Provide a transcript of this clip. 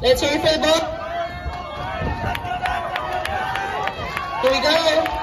Let's hear it for the ball! Here we go.